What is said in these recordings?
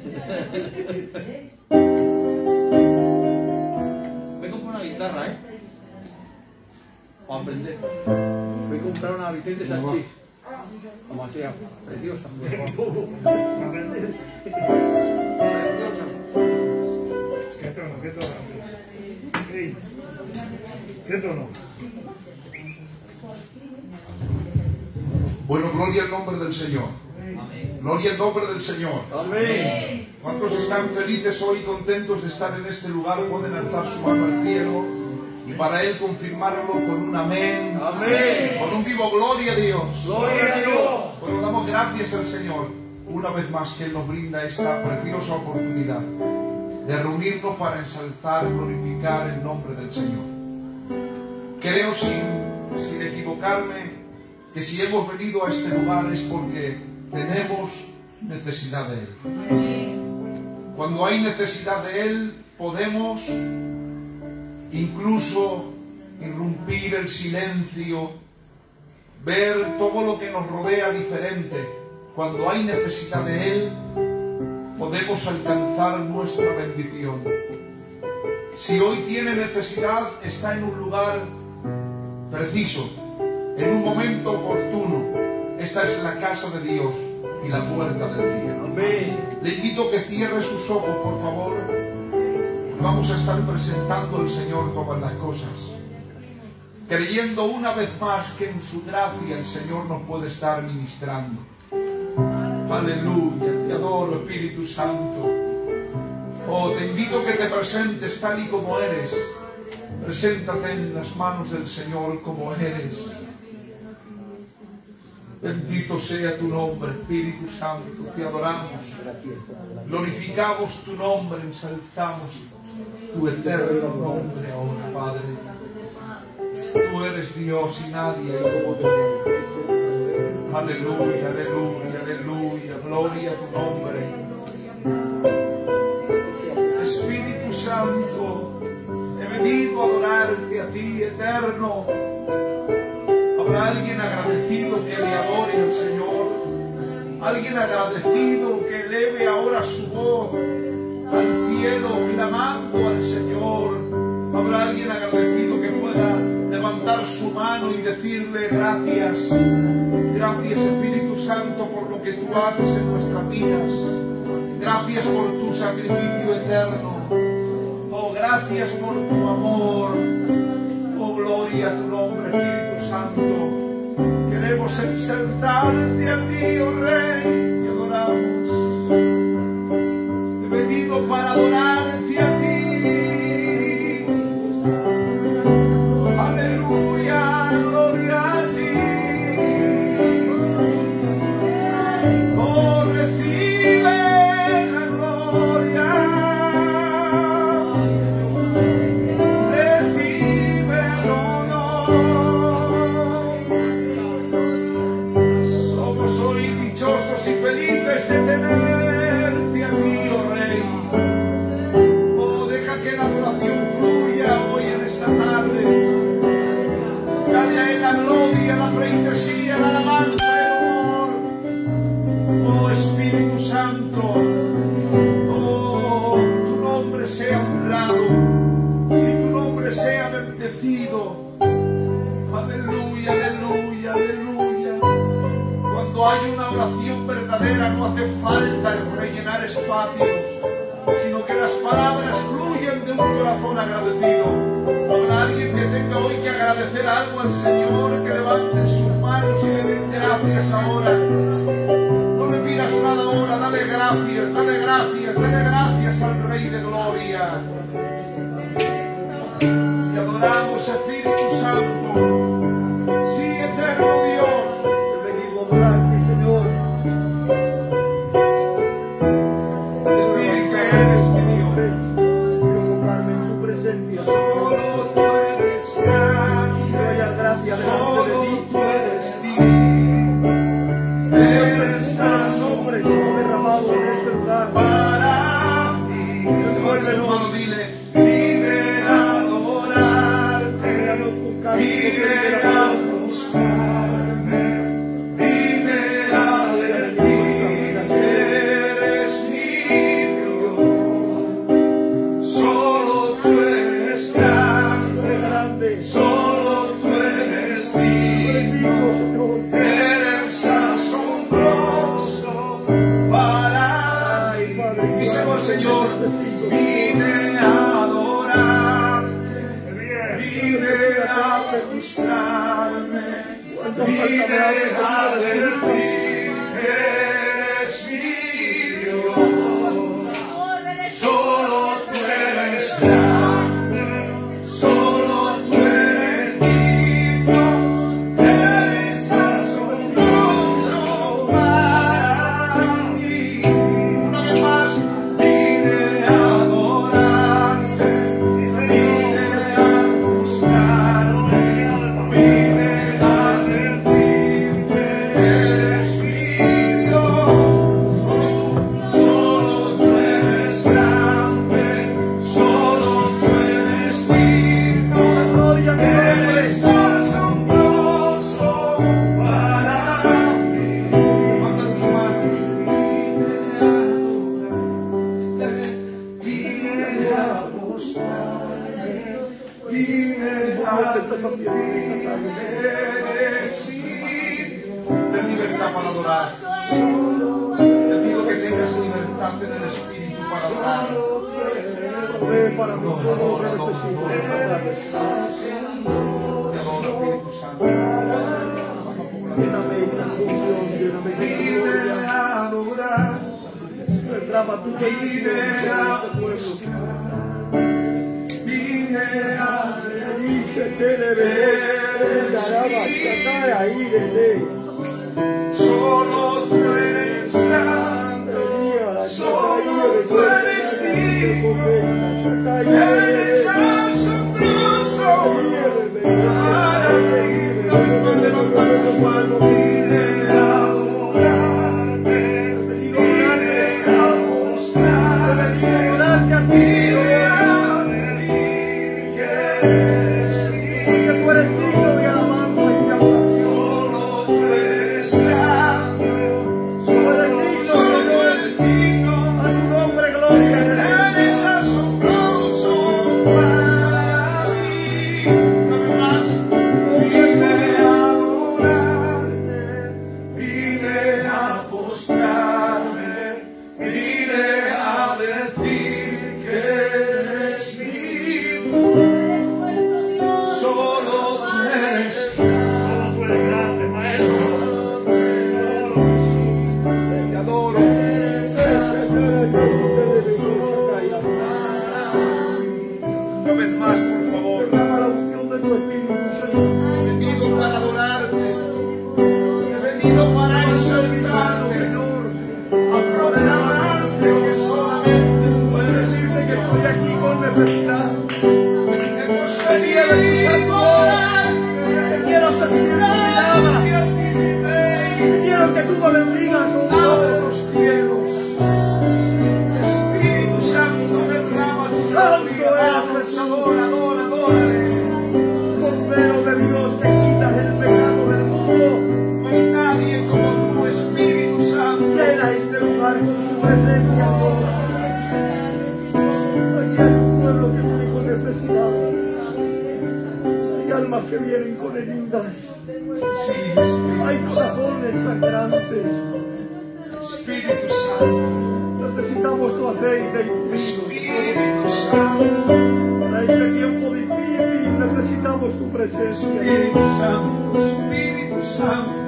Voy a comprar una guitarra, ¿eh? Para aprender. Voy a comprar una Vicente Sánchez. Como sea, preciosa. ¿Qué tono? ¿Qué tono? ¿Qué tono? Bueno, gloria al nombre del Señor. Gloria al nombre del Señor. Amén. ¿Cuántos están felices hoy, contentos de estar en este lugar? Pueden alzar su mano al cielo y para Él confirmarlo con un amén. Amén. Con un vivo gloria a Dios. Gloria a Dios. Bueno, damos gracias al Señor una vez más que Él nos brinda esta preciosa oportunidad de reunirnos para ensalzar y glorificar el nombre del Señor. Creo sin, sin equivocarme que si hemos venido a este lugar es porque tenemos necesidad de Él. Cuando hay necesidad de Él podemos incluso irrumpir el silencio, ver todo lo que nos rodea diferente. Cuando hay necesidad de Él, podemos alcanzar nuestra bendición. Si hoy tiene necesidad, está en un lugar preciso, en un momento oportuno. Esta es la casa de Dios y la puerta del cielo. Le invito a que cierre sus ojos, por favor. Vamos a estar presentando al Señor todas las cosas. Creyendo una vez más que en su gracia el Señor nos puede estar ministrando. Aleluya, te adoro Espíritu Santo. Oh, te invito a que te presentes tal y como eres. Preséntate en las manos del Señor como eres. Bendito sea tu nombre, Espíritu Santo, te adoramos. Glorificamos tu nombre, ensalzamos tu eterno nombre ahora, Padre. Tú eres Dios y nadie hay como tú. Aleluya, aleluya, aleluya, gloria a tu nombre. Espíritu Santo, he venido a adorarte a ti, eterno. Alguien agradecido que le adore al Señor. Alguien agradecido que eleve ahora su voz al cielo clamando al Señor. Habrá alguien agradecido que pueda levantar su mano y decirle gracias. Gracias Espíritu Santo por lo que tú haces en nuestras vidas. Gracias por tu sacrificio eterno. Oh, gracias por tu amor. Oh, gloria a tu nombre, Espíritu Santo. Queremos exaltarte a ti, oh Rey, y adoramos. He venido para adorarte There's coffee. Dime a delfín, eres mío. Espírito Santo. Eu precisava mostrar vez, bem Espírito Santo. Na é igreja eu é corri, necessitamos tu presença. Espírito Santo, Espírito Santo.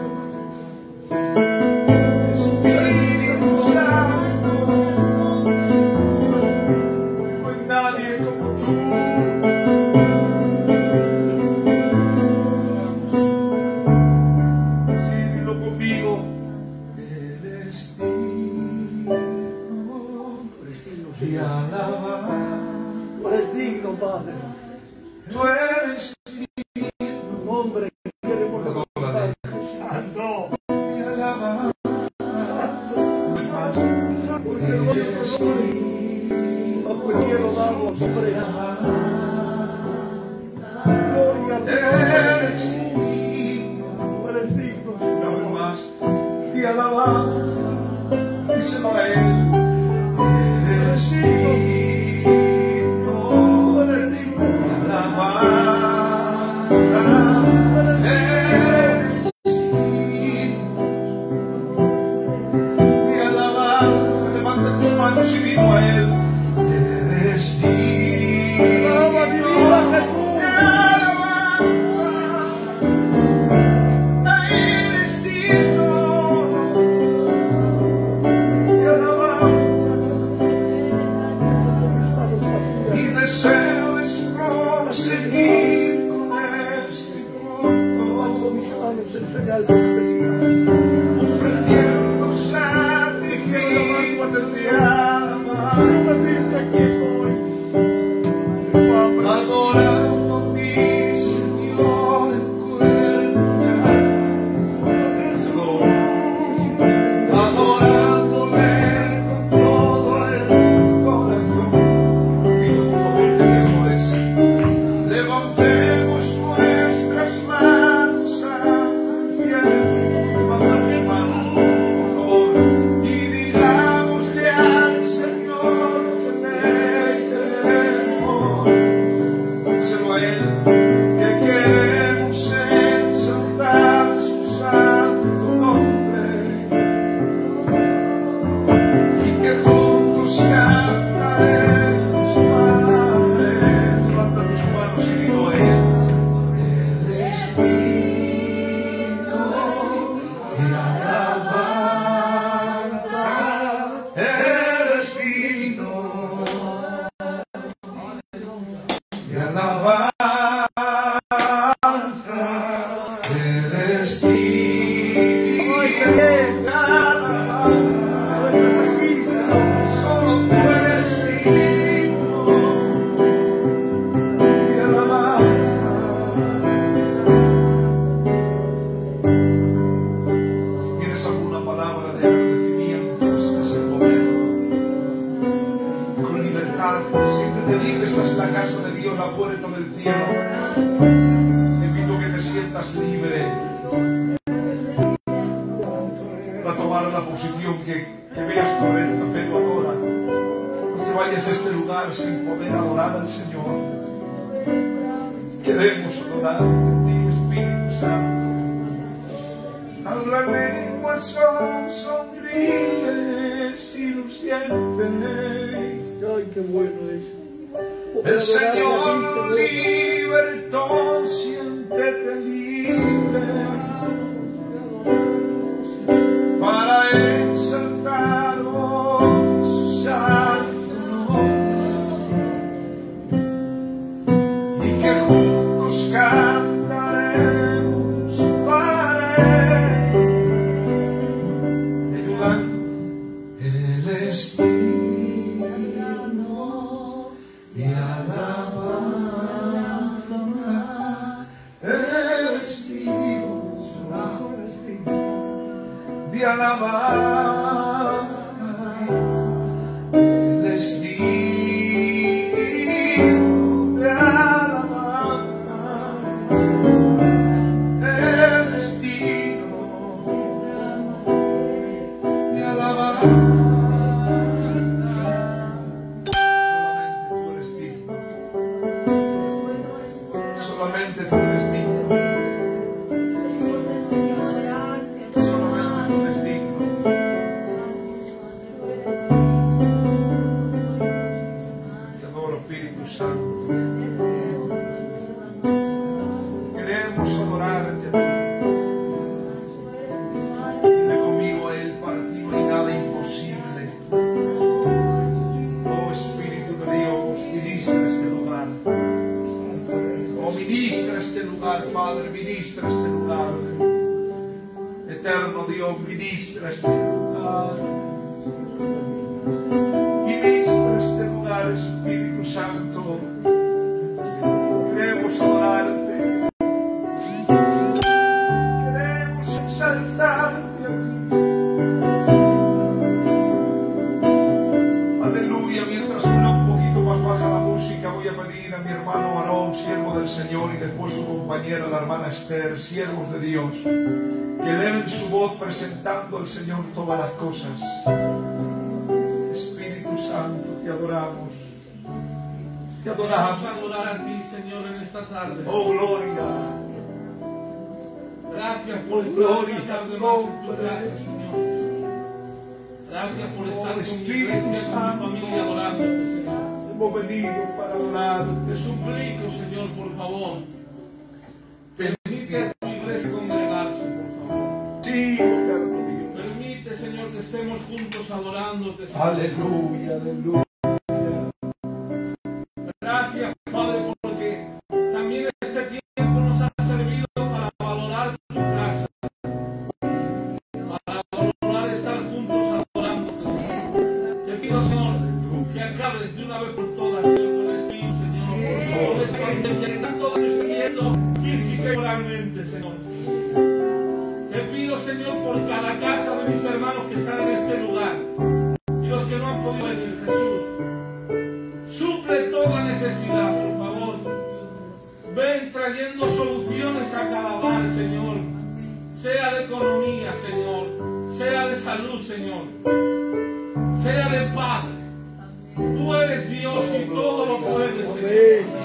Amen. Padre Señor. Queremos adorar a ti, Espíritu Santo. Las lenguas son sombrías y lucientes. Ay, qué bueno es. El Señor libertó, siéntete libre. Para Él. este lugar, Padre, ministra este lugar. Eterno Dios, ministra este lugar. Ministra este lugar, Espírito Santo. compañera, la hermana Esther, siervos de Dios, que eleven su voz presentando al Señor todas las cosas. Espíritu Santo, te adoramos. Te adoramos. Vamos a adorar a ti, Señor, en esta tarde. Oh, gloria. Gracias por oh, estar Gloria esta tarde oh, tu gracia, Señor. Gracias por oh, estar oh, Espíritu con mi Santo, familia adorándote, Señor. Hemos venido para adorar. Te suplico, Señor, por favor Permite a tu iglesia congregarse, por favor. Sí, Permite, Señor, que estemos juntos adorándote. Señor. Aleluya, aleluya. De economía, Señor. Sea de salud, Señor. Sea de paz. Tú eres Dios y todo lo puedes, Señor.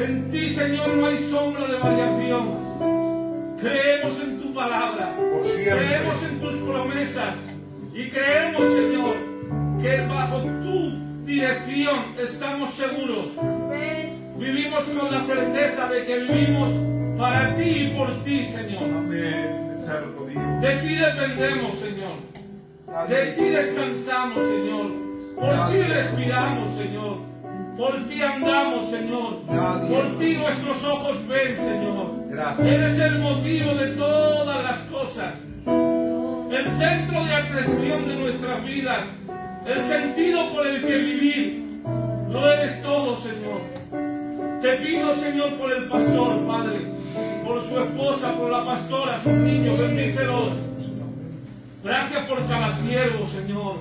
En ti, Señor, no hay sombra de variación. Creemos en tu palabra. Creemos en tus promesas. Y creemos, Señor, que bajo tu dirección estamos seguros. Vivimos con la certeza de que vivimos para ti y por ti, Señor. Amén. De ti dependemos, Señor. De ti descansamos, Señor. Por ti respiramos, Señor. Por ti andamos, Señor. Por ti nuestros ojos ven, Señor. Eres el motivo de todas las cosas. El centro de atracción de nuestras vidas. El sentido por el que vivir. Lo eres todo, Señor. Te pido, Señor, por el pastor, Padre, por su esposa, por la pastora, sus niños, bendícelos. Gracias por cada siervo, Señor.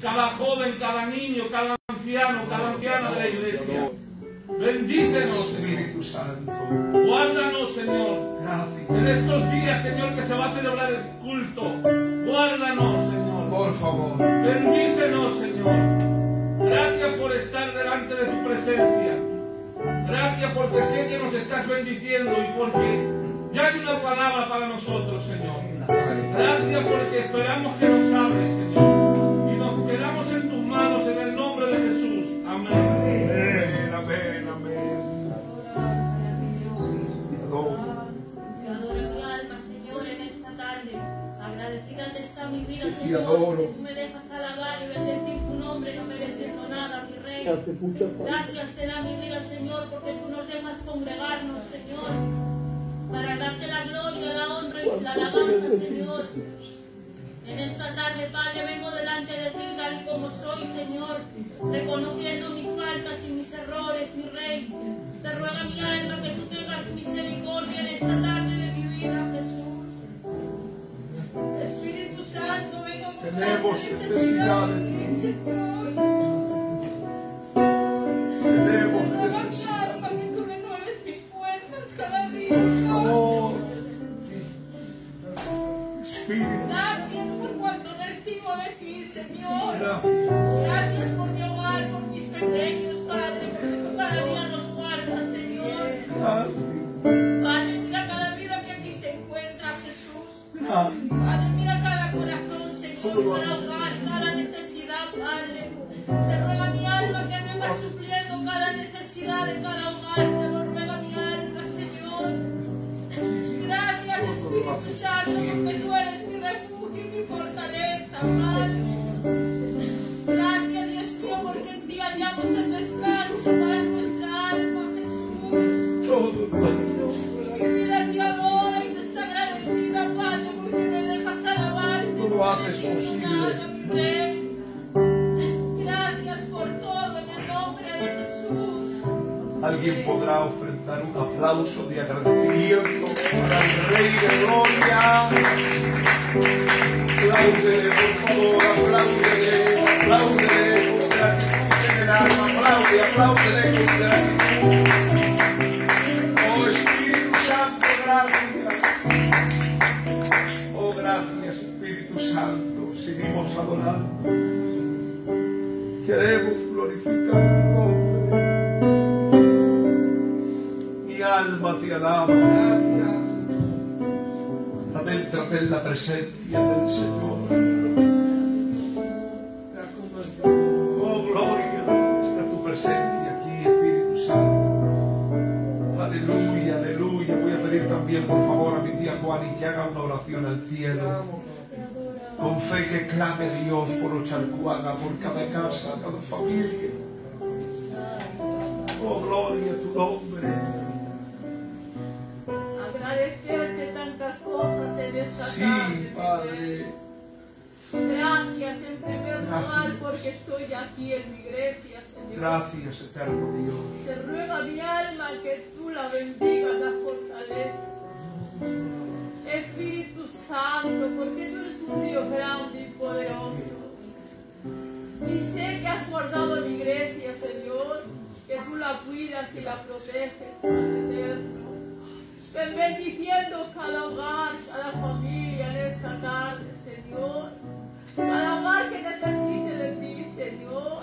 Cada joven, cada niño, cada anciano, cada anciana de la iglesia. Bendícenos, Señor. Espíritu Santo. Guárdanos, Señor. Gracias. En estos días, Señor, que se va a celebrar el culto. Guárdanos, Señor. Por favor. Bendícenos, Señor. Gracias por estar delante de tu presencia. Gracias porque sé que nos estás bendiciendo y porque ya hay una palabra para nosotros, Señor. Gracias porque esperamos que nos hables, Señor. Y nos quedamos en tus manos en el nombre de Jesús. Amén. Amén, amén, amén. Te adoro. Te adoro mi alma, Señor, en esta tarde. Agradecida te está mi vida, Te Señor. Tú me dejas alabar y bendecir tu nombre, no mereciendo nada, mi Rey. Gracias te da mi vida, Señor, porque tú nos dejas congregarnos, Señor. Para darte la gloria, la honra y la alabanza, Señor. En esta tarde, Padre, vengo delante de ti tal y como soy, Señor, reconociendo mis faltas y mis errores, mi Rey. Te ruega mi alma que tú tengas misericordia en esta tarde Tenemos necesidad de ti. Tenemos Te ruego mi necesidad. alma que tú renueves mis fuerzas cada día, Por Padre. favor. Espíritu Gracias por cuanto recibo de ti, Señor. Gracias Señor, Alguien podrá ofrendar un aplauso de agradecimiento para el Rey de Gloria. Apláudele, por favor, apláudele. Presencia del Señor. Oh, gloria. Está tu presencia aquí, Espíritu Santo. Aleluya, aleluya. Voy a pedir también, por favor, a mi tía Juani que haga una oración al cielo. Con fe que clame Dios por Ochalcuaga, por cada casa, cada familia. Porque estoy aquí en mi iglesia, Señor. Gracias, eterno Dios. Se ruega mi alma que tú la bendigas, la fortalezcas. Espíritu Santo, porque tú eres un Dios grande y poderoso. Y sé que has guardado mi iglesia, Señor, que tú la cuidas y la proteges, Padre eterno. Ven bendiciendo cada hogar, cada familia en esta tarde, Señor. Cada hogar que necesite de ti, Señor.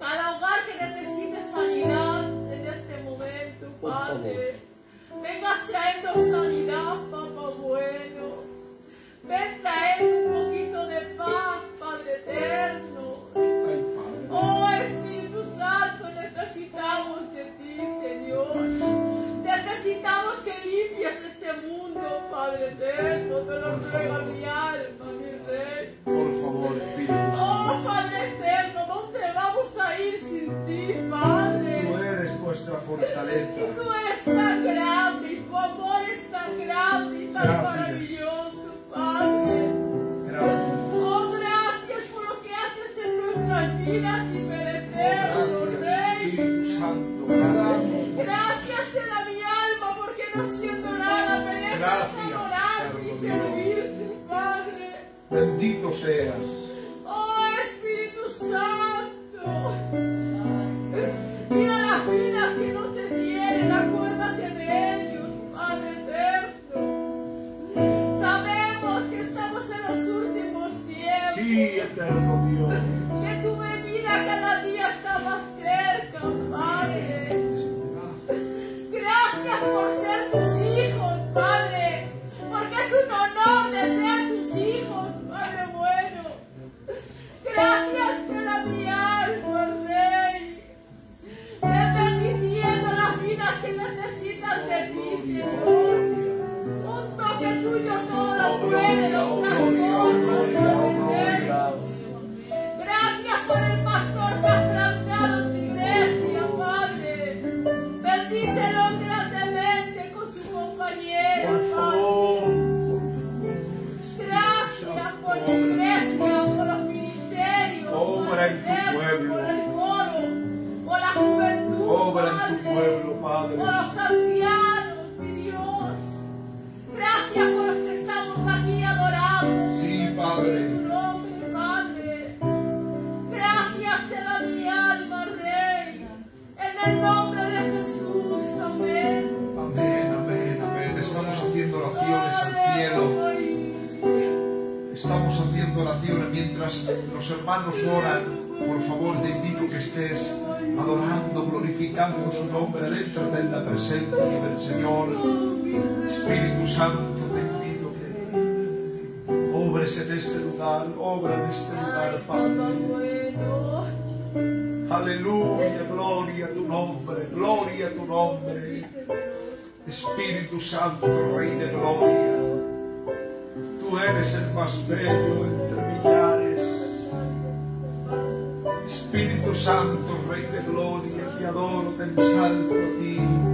Cada hogar que necesite sanidad en este momento. Padre. Vengas trayendo sanidad, papá bueno. Ven trayendo un poquito de paz, Padre eterno. Oh Espíritu Santo, necesitamos de ti, Señor. Necesitamos que limpies este mundo, Padre eterno. Te lo ruego tu pueblo, Padre. por los ancianos, mi Dios. Gracias por los que estamos aquí adorando. Sí, Padre. Tu nombre, Padre. Gracias te da mi alma, Rey. En el nombre de Jesús, amén. Amén, amén, amén. Estamos haciendo oraciones al cielo. Estamos haciendo oraciones mientras los hermanos oran. Por favor, te invito que estés adorando, glorificando su nombre. Adéntrate en la presencia del Señor. Espíritu Santo, te invito que obres en este lugar, obra en este lugar, Padre. Aleluya, gloria a tu nombre, gloria a tu nombre. Espíritu Santo, Rey de gloria. Tú eres el más bello entre millares. Espíritu Santo, Rey de gloria, te adoro, te ensalzo a ti.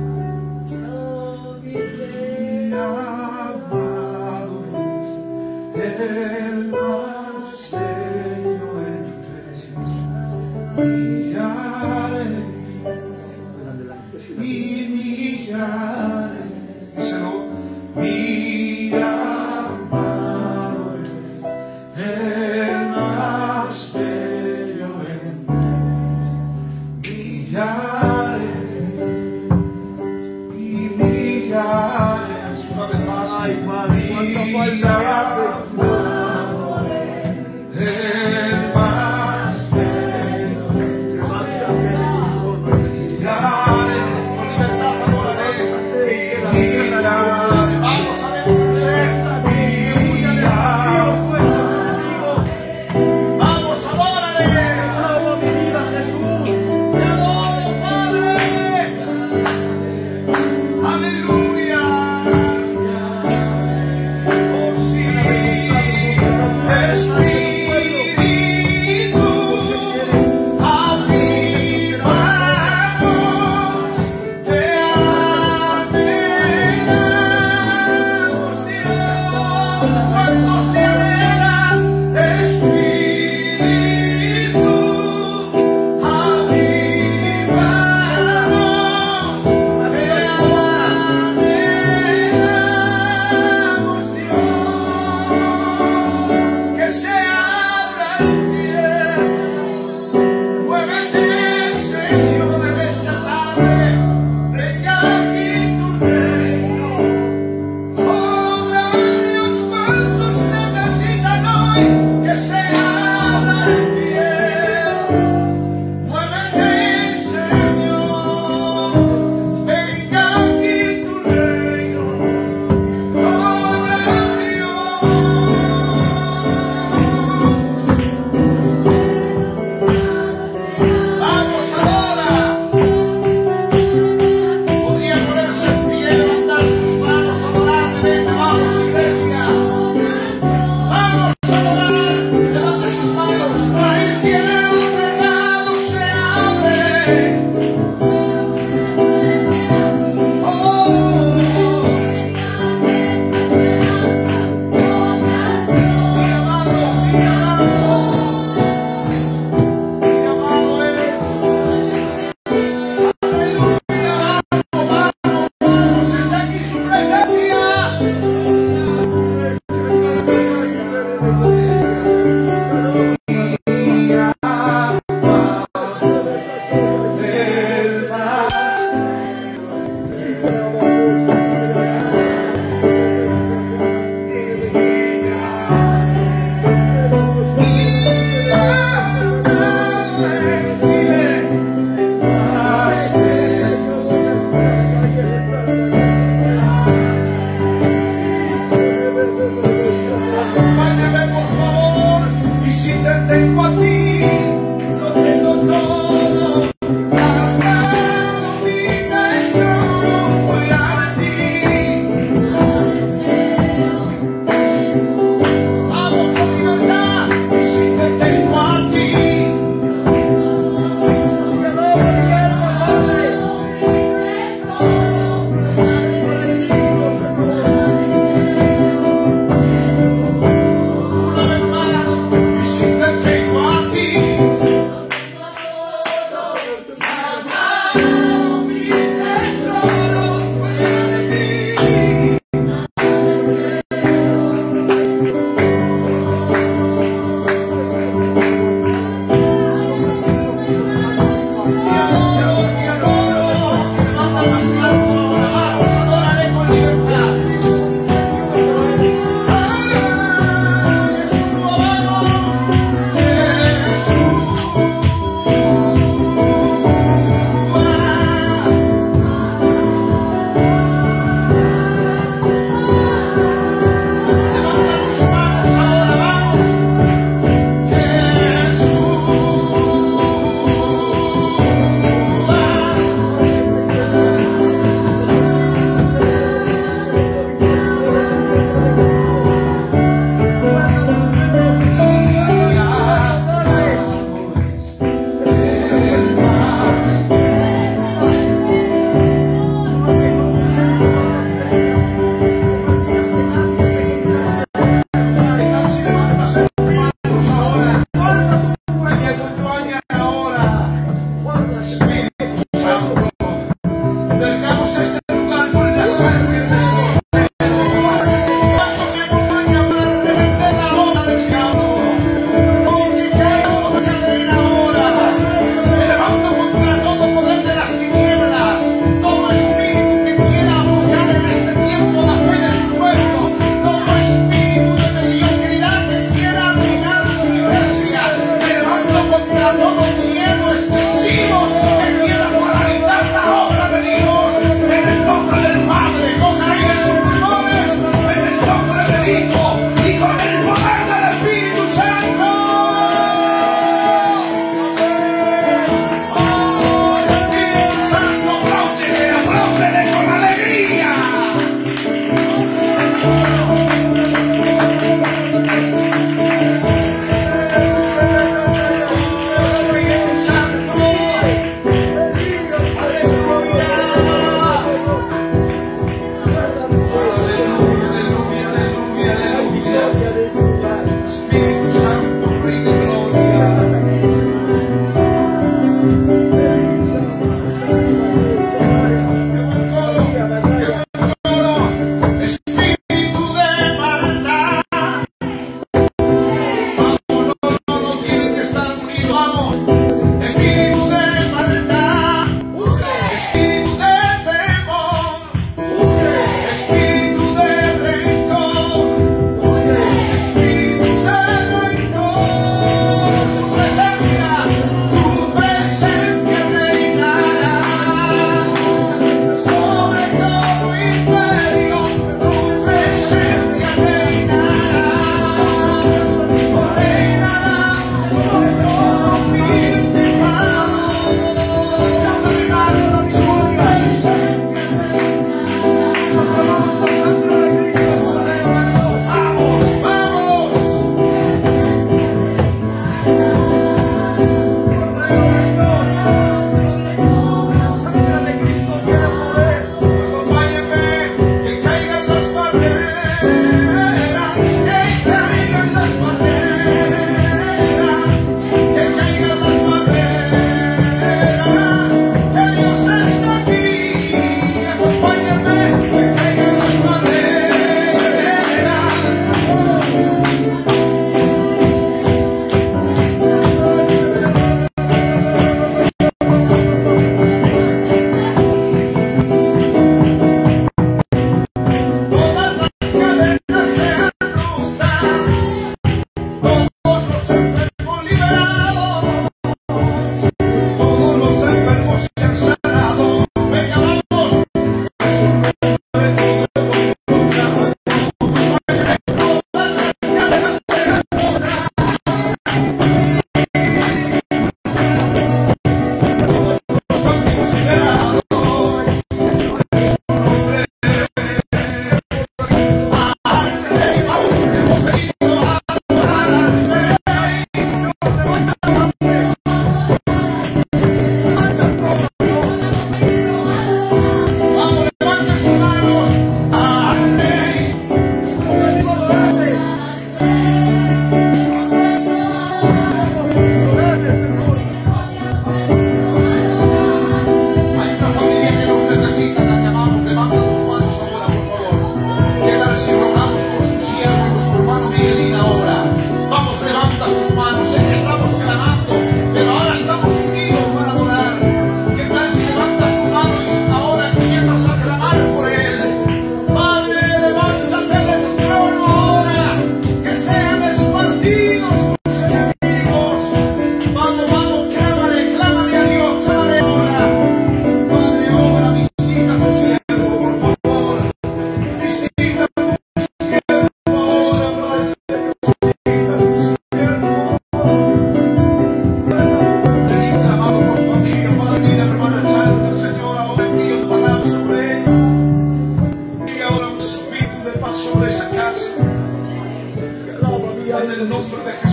no nome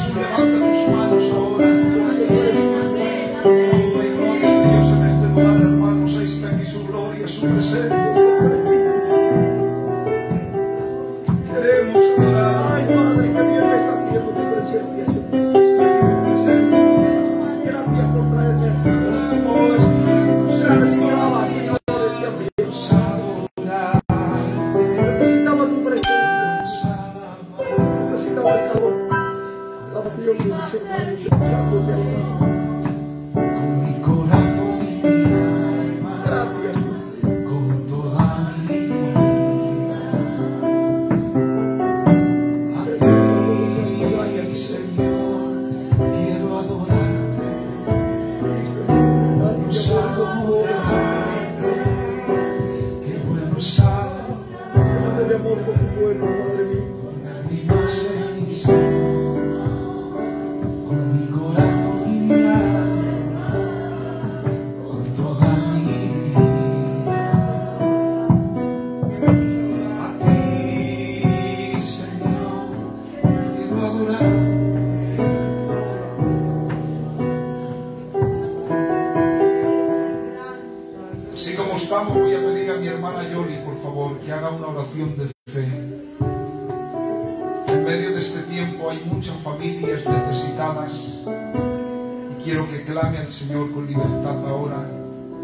clame al Señor con libertad ahora.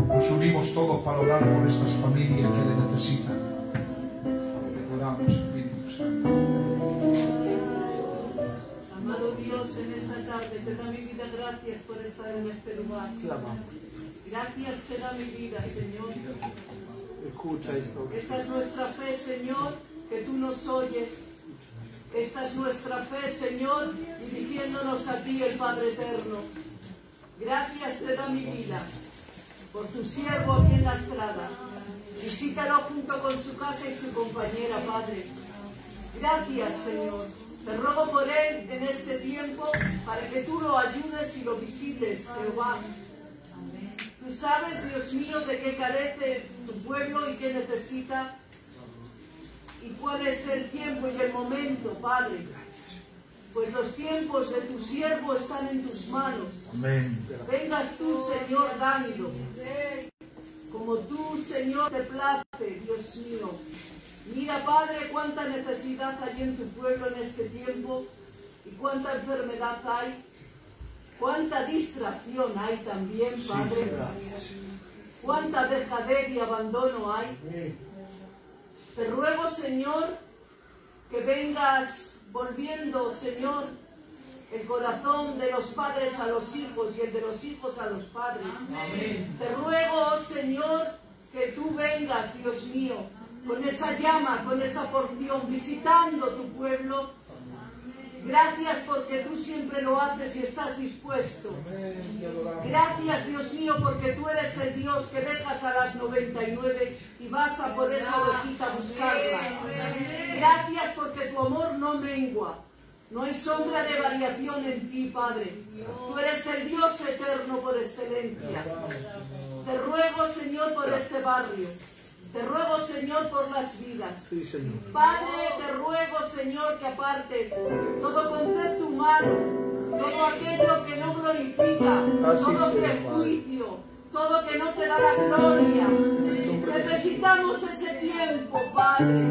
Nos unimos todos para orar por estas familias que le necesitan. Oramos, Espíritu Santo. Amado Dios, en esta tarde te da mi vida gracias por estar en este lugar. Gracias te da mi vida, Señor. Escucha esto. Esta es nuestra fe, Señor, que tú nos oyes. Esta es nuestra fe, Señor, dirigiéndonos a ti, el Padre Eterno. Gracias te da mi vida por tu siervo aquí en la estrada. Visítalo junto con su casa y su compañera, Padre. Gracias, Señor. Te ruego por él en este tiempo para que tú lo ayudes y lo visites, Jehová. Tú sabes, Dios mío, de qué carece tu pueblo y qué necesita. Y cuál es el tiempo y el momento, Padre. Pues los tiempos de tu siervo están en tus manos. Amén. Vengas tú, Señor, dámelo. Como tú, Señor, te place, Dios mío. Mira, Padre, cuánta necesidad hay en tu pueblo en este tiempo y cuánta enfermedad hay. Cuánta distracción hay también, Padre. Cuánta dejadez y abandono hay. Te ruego, Señor, que vengas volviendo, Señor, el corazón de los padres a los hijos y el de los hijos a los padres. Te ruego, Señor, que tú vengas, Dios mío, con esa llama, con esa porción, visitando tu pueblo. Gracias porque tú siempre lo haces y estás dispuesto. Gracias, Dios mío, porque tú eres el Dios que dejas a las 99 y vas a por esa ovejita a buscarla. Gracias porque tu amor no mengua. No hay sombra de variación en ti, Padre. Tú eres el Dios eterno por excelencia. Te ruego, Señor, por este barrio. Te ruego, Señor, por las vidas. Sí, Señor. Padre, te ruego, Señor, que apartes todo concepto humano, todo aquello que no glorifica, Así todo sea, prejuicio, todo que no te da la gloria. Necesitamos ese tiempo, Padre.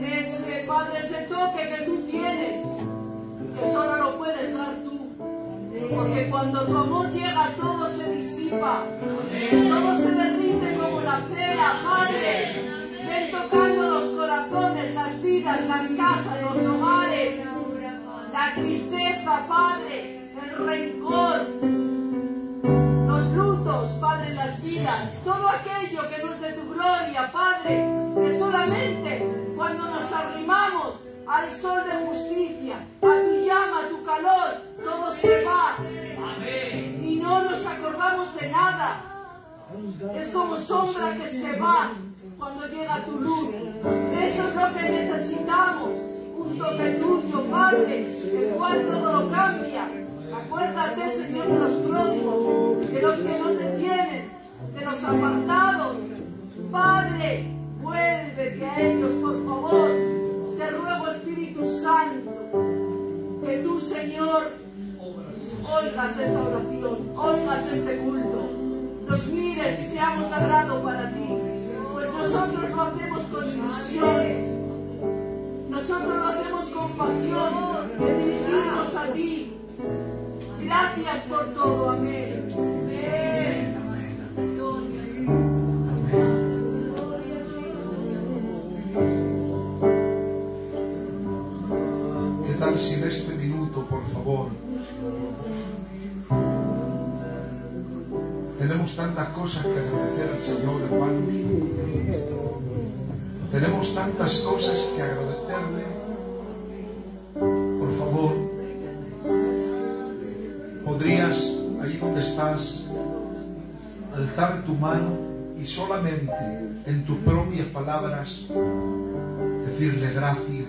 Ese, Padre, ese toque que tú tienes, que solo lo puedes dar tú. Porque cuando tu amor llega, todo se disipa. Todo se derrite Padre. Ven tocando los corazones, las vidas, las casas, los hogares. La tristeza, Padre. El rencor. Los lutos, Padre, las vidas. Todo aquello que no es de tu gloria, Padre. Que solamente cuando nos arrimamos al sol de justicia, a tu llama, a tu calor, todo se va. Y no nos acordamos de nada. Es como sombra que se va cuando llega tu luz. Eso es lo que necesitamos. Un toque tuyo, Padre, el cual todo lo cambia. Acuérdate, Señor, de los próximos, de los que no te tienen, de los apartados. Padre, vuélvete a ellos, por favor. Te ruego, Espíritu Santo, que tú, Señor, oigas esta oración, oigas este culto, pues mire, si seamos sagrado para ti, pues nosotros lo hacemos con ilusión, nosotros lo hacemos con pasión de dirigirnos a ti. Gracias por todo, amén. ¿Qué tal si en este minuto, por favor, tenemos tantas cosas que agradecer al Señor, hermanos. Tenemos tantas cosas que agradecerle. Por favor, podrías, ahí donde estás, alzar tu mano y solamente en tus propias palabras decirle gracias.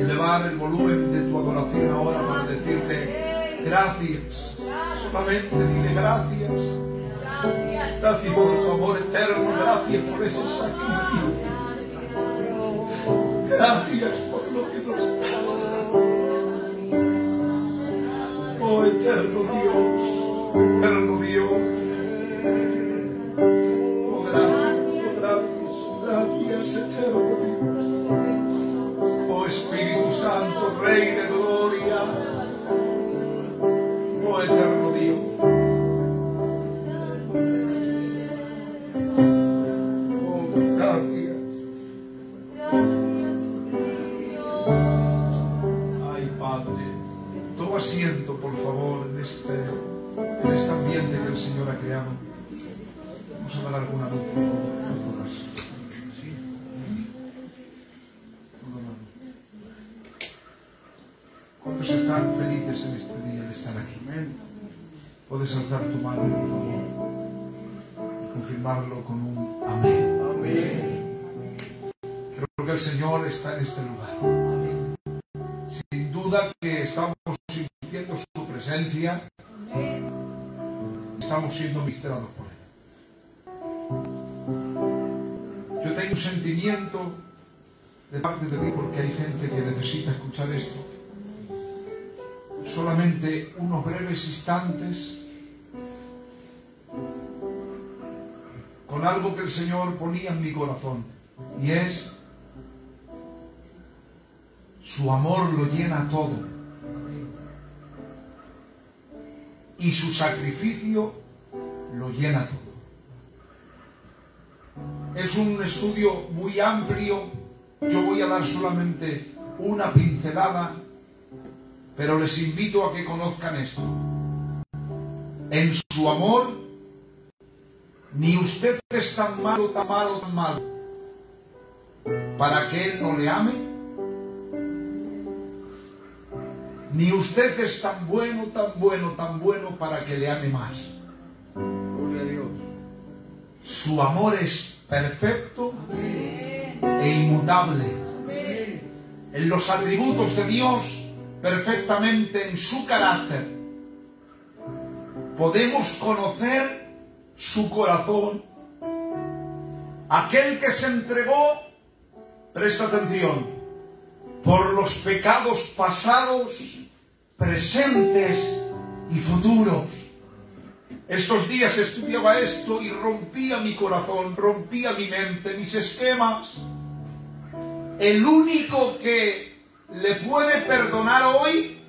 Elevar el volumen de tu adoración ahora para decirle gracias. Solamente dile gracias. Gracias. Por tu amor eterno, gracias por ese sacrificio. Gracias por lo que nos das. Oh eterno Dios, este día de estar aquí? Puedes alzar tu mano, por favor, y confirmarlo con un amén. Creo que el Señor está en este lugar. Sin duda que estamos sintiendo su presencia. Estamos siendo ministrados por Él. Yo tengo un sentimiento de parte de mí porque hay gente que necesita escuchar esto. Solamente unos breves instantes con algo que el Señor ponía en mi corazón y es su amor lo llena todo y su sacrificio lo llena todo. Es un estudio muy amplio, yo voy a dar solamente una pincelada, pero les invito a que conozcan esto. En su amor, ni usted es tan malo, tan malo, tan malo, para que Él no le ame, ni usted es tan bueno, tan bueno, tan bueno para que le ame más. Gloria a Dios. Su amor es perfecto e inmutable. En los atributos de Dios, perfectamente en su carácter, podemos conocer su corazón. Aquel que se entregó, presta atención, por los pecados pasados, presentes y futuros. Estos días estudiaba esto y rompía mi corazón, rompía mi mente, mis esquemas. El único que le puede perdonar hoy,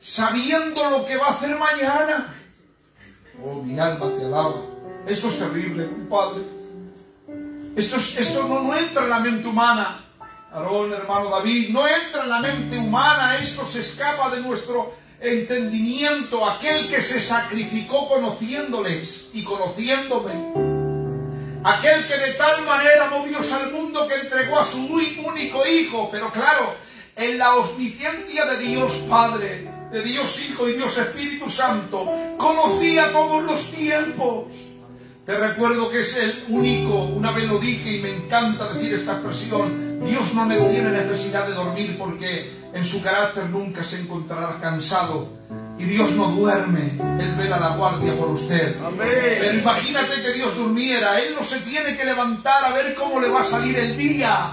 sabiendo lo que va a hacer mañana. Oh, mi alma te alaba. Esto es terrible, compadre. Esto, es- esto no, no entra en la mente humana. Aarón, hermano David, no entra en la mente humana. Esto se escapa de nuestro entendimiento. Aquel que se sacrificó conociéndoles y conociéndome. Aquel que de tal manera Dios al mundo que entregó a su único Hijo. Pero claro, en la omnisciencia de Dios Padre, de Dios Hijo y Dios Espíritu Santo, conocía todos los tiempos. Te recuerdo que es el único, una vez lo dije y me encanta decir esta expresión, Dios no ne- tiene necesidad de dormir porque en su carácter nunca se encontrará cansado. Y Dios no duerme, Él vela la guardia por usted. Pero imagínate que Dios durmiera, Él no se tiene que levantar a ver cómo le va a salir el día.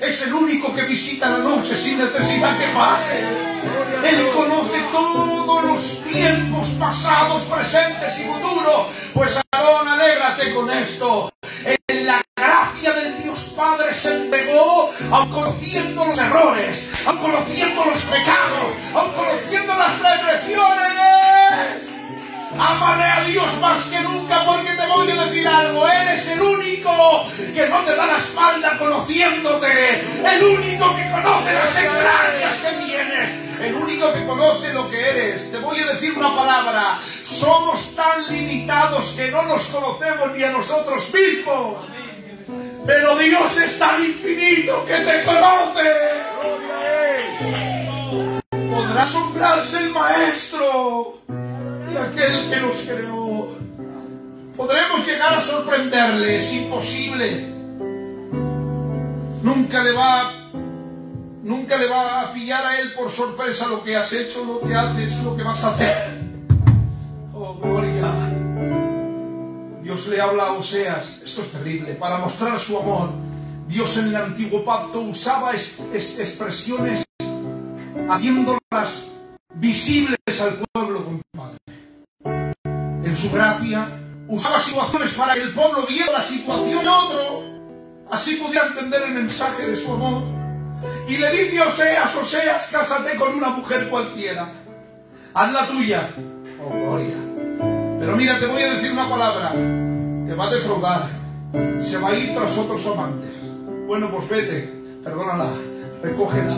Es el único que visita la noche sin necesidad que pase. Él conoce todos los tiempos pasados, presentes y futuros. Pues Aarón, alégrate con esto. En la gracia del Dios Padre se entregó, aun conociendo los errores, aun conociendo los pecados, aun conociendo las transgresiones. Amaré a Dios más que nunca porque te voy a decir algo. Él es el único que no te da la espalda conociéndote, el único que conoce las entrañas que tienes, el único que conoce lo que eres. Te voy a decir una palabra, somos tan limitados que no nos conocemos ni a nosotros mismos. Pero Dios es tan infinito que te conoce. Podrá asombrarse el maestro aquel que nos creó. Podremos llegar a sorprenderle, es imposible. Nunca le va nunca le va a pillar a él por sorpresa lo que has hecho, lo que haces, lo que vas a hacer. Oh, gloria. Dios le habla a Oseas, esto es terrible, para mostrar su amor. Dios en el antiguo pacto usaba es- es- expresiones haciéndolas visibles al pueblo, compadre. En su gracia, usaba situaciones para que el pueblo viera la situación otro, así podía entender el mensaje de su amor. Y le dice a Oseas, Oseas, cásate con una mujer cualquiera, haz la tuya. Oh, gloria. Pero mira, te voy a decir una palabra, te va a defraudar, se va a ir tras otros amantes. Bueno, pues vete, perdónala, recógela.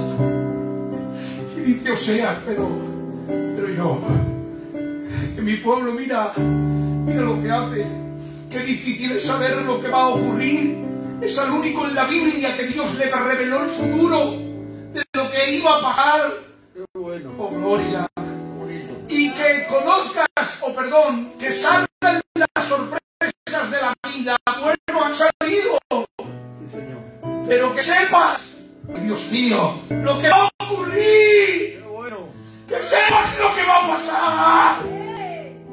Y dice Oseas, pero, pero yo, que mi pueblo mira, mira lo que hace. Qué difícil es saber lo que va a ocurrir. Es el único en la Biblia que Dios le reveló el futuro de lo que iba a pasar. Bueno. Oh, gloria. Y que conozcas, o perdón, que salgan las sorpresas de la vida. Bueno, han salido. Pero que sepas, Dios mío, lo que va a ocurrir. Que sepas lo que va a pasar.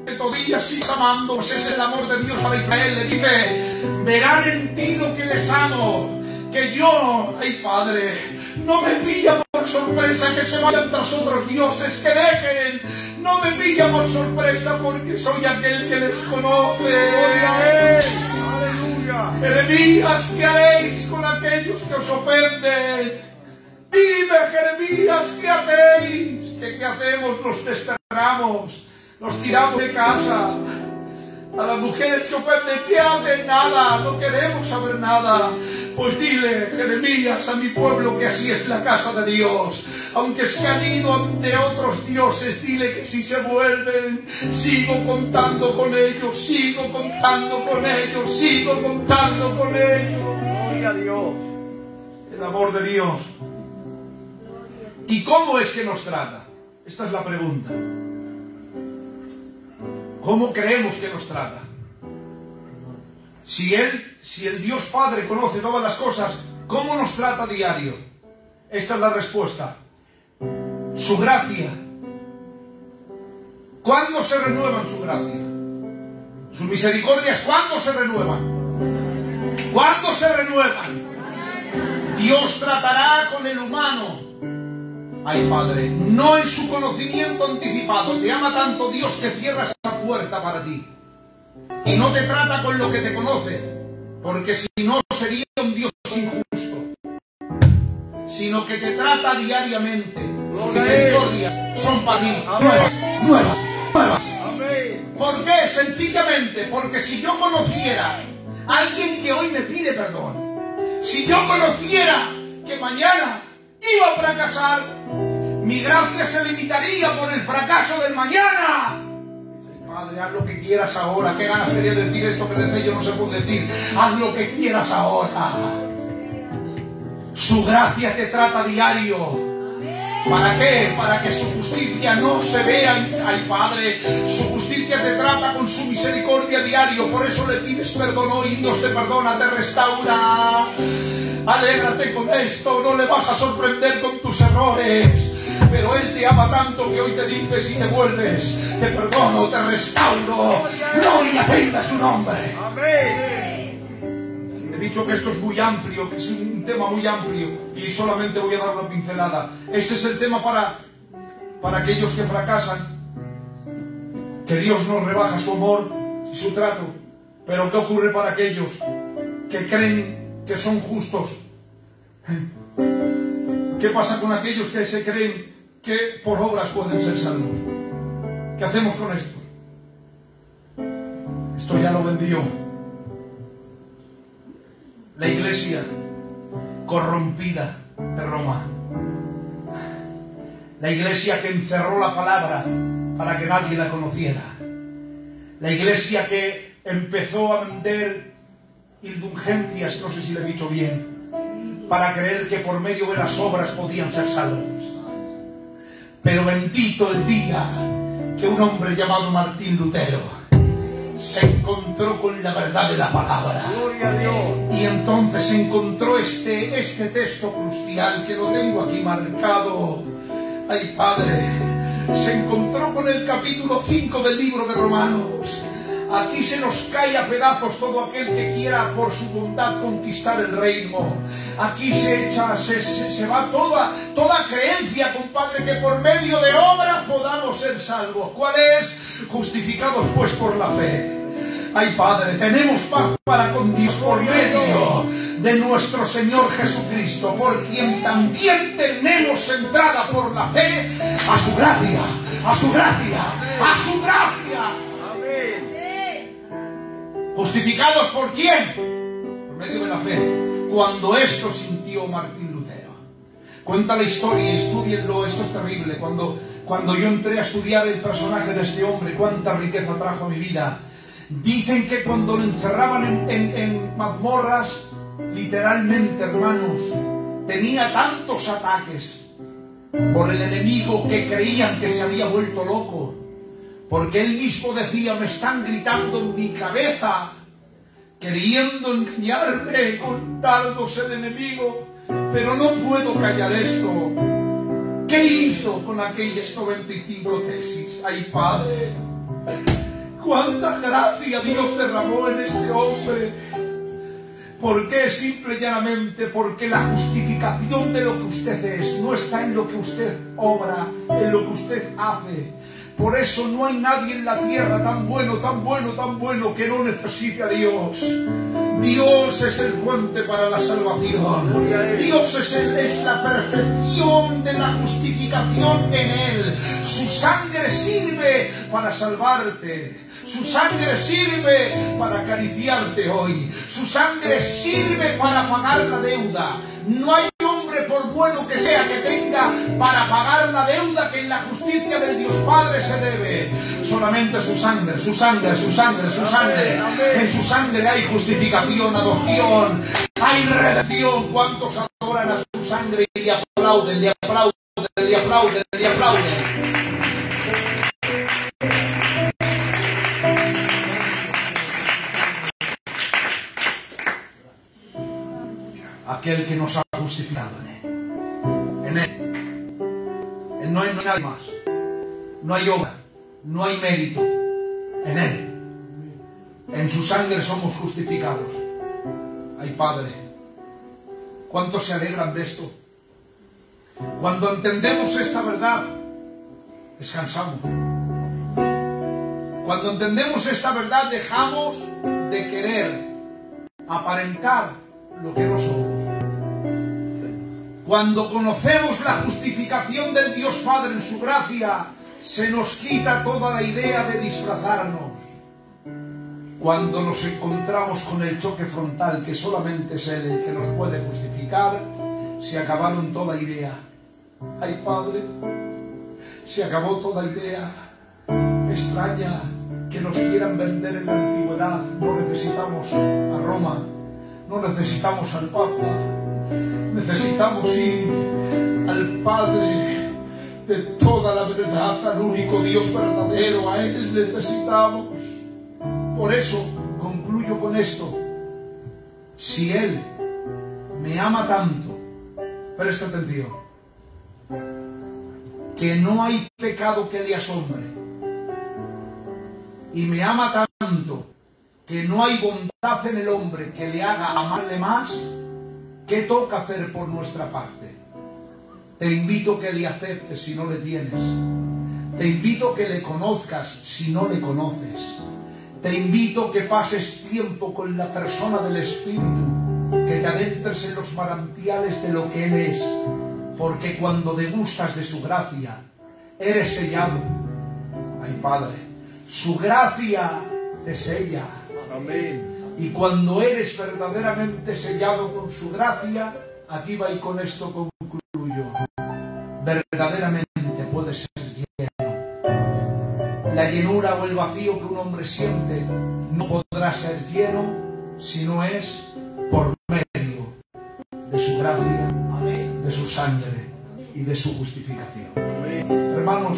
Que todavía sigues amando, pues es el amor de Dios para Israel. Le dice, verán en ti lo que les amo. Que yo, ay Padre, no me pilla por sorpresa que se vayan tras otros dioses, que dejen. No me pilla por sorpresa porque soy aquel que les conoce. Aleluya. Jeremías, ¿qué haréis con aquellos que os ofenden? Dime, Jeremías, ¿qué hacéis? ¿Qué, qué hacemos? Nos desterramos, nos tiramos de casa. A las mujeres que ofenden, ¿qué hacen? Nada, no queremos saber nada. Pues dile, Jeremías, a mi pueblo que así es la casa de Dios. Aunque se han ido ante otros dioses, dile que si se vuelven, sigo contando con ellos, sigo contando con ellos, sigo contando con ellos. Gloria a Dios. El amor de Dios. ¿Y cómo es que nos trata? Esta es la pregunta. ¿Cómo creemos que nos trata? Si si el Dios Padre conoce todas las cosas, ¿cómo nos trata diario? Esta es la respuesta. Su gracia. ¿Cuándo se renuevan su gracia? Sus misericordias, ¿cuándo se renuevan? ¿Cuándo se renuevan? Dios tratará con el humano. Ay, Padre, no en su conocimiento anticipado. Te ama tanto Dios que cierra esa puerta para ti. Y no te trata con lo que te conoce, porque si no sería un Dios injusto. Sino que te trata diariamente. Sus misericordias son para ti. Nuevas, nuevas, nuevas. ¿Por qué? Sencillamente, porque si yo conociera a alguien que hoy me pide perdón, si yo conociera que mañana iba a fracasar, mi gracia se limitaría por el fracaso del mañana. Padre, haz lo que quieras ahora. ¿Qué ganas quería decir esto que desde yo no se puede decir? Haz lo que quieras ahora. Su gracia te trata diario. ¿Para qué? Para que su justicia no se vea al Padre. Su justicia te trata con su misericordia diario. Por eso le pides perdón hoy. Dios te perdona, te restaura. Alégrate con esto. No le vas a sorprender con tus errores. Pero Él te ama tanto que hoy te dice si te vuelves, te perdono, te restauro. Gloria tenga su nombre. Amén. He dicho que esto es muy amplio, que es un tema muy amplio y solamente voy a dar una pincelada. Este es el tema para, para aquellos que fracasan, que Dios nos rebaja su amor y su trato. Pero ¿qué ocurre para aquellos que creen que son justos? ¿Qué pasa con aquellos que se creen que por obras pueden ser salvos? ¿Qué hacemos con esto? Esto ya lo vendió. la iglesia corrompida de Roma. La iglesia que encerró la palabra para que nadie la conociera. La iglesia que empezó a vender indulgencias, no sé si lo he dicho bien, para creer que por medio de las obras podían ser salvos. Pero bendito el día que un hombre llamado Martín Lutero se encontró con la verdad de la palabra. Gloria a Dios. Y entonces encontró este, este texto crucial que lo tengo aquí marcado. Ay, Padre, se encontró con el capítulo 5 del libro de Romanos. Aquí se nos cae a pedazos todo aquel que quiera por su bondad conquistar el reino. Aquí se echa, se, se- se va toda, toda creencia, compadre, que por medio de obras podamos ser salvos. ¿Cuál es? Justificados pues por la fe. Ay Padre, tenemos paz para con por medio de nuestro Señor Jesucristo, por quien también tenemos entrada por la fe a su gracia, a su gracia, a su gracia. Amén. ¿Justificados por quién? Por medio de la fe. Cuando esto sintió Martín Lutero. Cuenta la historia, estudienlo, esto es terrible. Cuando, cuando yo entré a estudiar el personaje de este hombre, cuánta riqueza trajo a mi vida. Dicen que cuando lo encerraban en, mazmorras, literalmente, hermanos, tenía tantos ataques por el enemigo que creían que se había vuelto loco. Porque él mismo decía, me están gritando en mi cabeza, queriendo engañarme con dardos el enemigo, pero no puedo callar esto. ¿Qué hizo con aquellas 95 tesis? ¡Ay, Padre! ¡Cuánta gracia Dios derramó en este hombre! ¿Por qué? Simple y llanamente porque la justificación de lo que usted es no está en lo que usted obra, en lo que usted hace. Por eso no hay nadie en la tierra tan bueno, tan bueno, tan bueno que no necesite a Dios. Dios es el puente para la salvación. Dios es, el- es la perfección de la justificación en Él. Su sangre sirve para salvarte. Su sangre sirve para acariciarte hoy. Su sangre sirve para pagar la deuda. No hay por bueno que sea, que tenga para pagar la deuda que en la justicia del Dios Padre se debe. Solamente su sangre, su sangre, su sangre, su sangre. En su sangre hay justificación, adopción, hay redención. ¿Cuántos adoran a su sangre y le aplauden, le aplauden, le aplauden, le aplauden? Aquel que nos ha justificado en Él. En Él. En no hay nadie más. No hay obra. No hay mérito. En Él. En su sangre somos justificados. Ay Padre, ¿cuántos se alegran de esto? Cuando entendemos esta verdad, descansamos. Cuando entendemos esta verdad, dejamos de querer aparentar lo que no somos. Cuando conocemos la justificación del Dios Padre en su gracia, se nos quita toda la idea de disfrazarnos. Cuando nos encontramos con el choque frontal, que solamente es el que nos puede justificar, se acabaron toda idea. Ay Padre, se acabó toda idea. Extraña que nos quieran vender en la antigüedad. No necesitamos a Roma, no necesitamos al Papa, necesitamos ir al Padre de toda la verdad, al único Dios verdadero, a Él necesitamos. Por eso concluyo con esto. Si Él me ama tanto, presta atención, que no hay pecado que le asombre, y me ama tanto que no hay bondad en el hombre que le haga amarle más, ¿qué toca hacer por nuestra parte? Te invito que le aceptes si no le tienes. Te invito que le conozcas si no le conoces. Te invito que pases tiempo con la persona del Espíritu, que te adentres en los manantiales de lo que Él es, porque cuando degustas de su gracia, eres sellado. Ay Padre, su gracia te sella. Amén. Y cuando eres verdaderamente sellado con su gracia, aquí va y con esto concluyo. Verdaderamente puedes ser lleno. La llenura o el vacío que un hombre siente no podrá ser lleno si no es por medio de su gracia, de su sangre y de su justificación. Hermanos,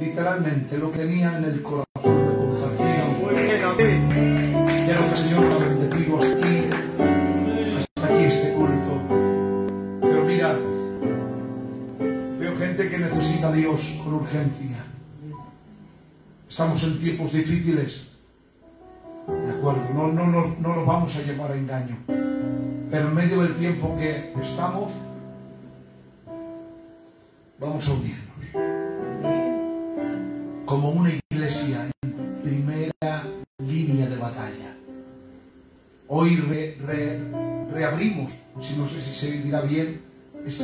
literalmente lo tenía en el corazón de compartir a Dios con urgencia. Estamos en tiempos difíciles. De acuerdo, no, no, no, no nos vamos a llevar a engaño. Pero en medio del tiempo que estamos, vamos a unirnos. Como una iglesia en primera línea de batalla. Hoy re- re- reabrimos, si no sé si se dirá bien,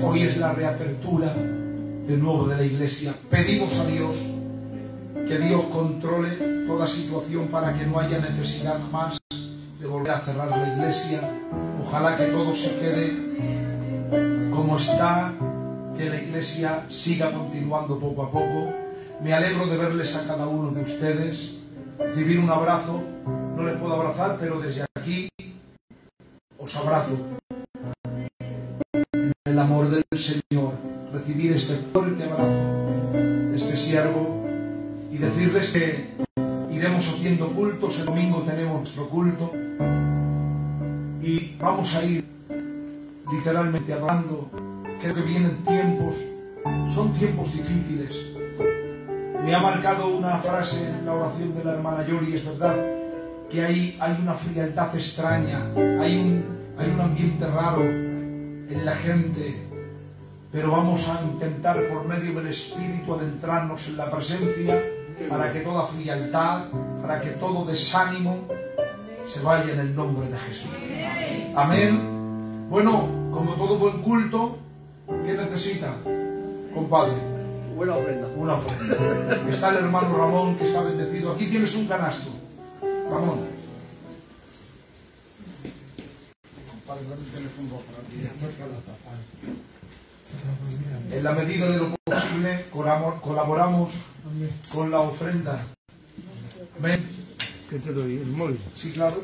hoy es la reapertura de nuevo de la iglesia. Pedimos a Dios que Dios controle toda situación para que no haya necesidad más de volver a cerrar la iglesia. Ojalá que todo se quede como está, que la iglesia siga continuando poco a poco. Me alegro de verles a cada uno de ustedes, recibir un abrazo. No les puedo abrazar, pero desde aquí os abrazo. El amor del Señor, recibir este fuerte abrazo este siervo y decirles que iremos haciendo cultos. El domingo tenemos nuestro culto y vamos a ir literalmente hablando. Creo que vienen tiempos, son tiempos difíciles. Me ha marcado una frase en la oración de la hermana Yori, es verdad, que hay, hay una frialdad extraña, hay un, hay un ambiente raro en la gente, pero vamos a intentar por medio del Espíritu adentrarnos en la presencia para que toda frialdad, para que todo desánimo se vaya en el nombre de Jesús. Amén. Bueno, como todo buen culto, ¿qué necesita, compadre? Buena ofrenda. Una ofrenda. Está el hermano Ramón que está bendecido. Aquí tienes un canasto. Ramón. En la medida de lo posible colaboramos con la ofrenda. ¿Qué te doy? ¿El móvil? Sí, claro.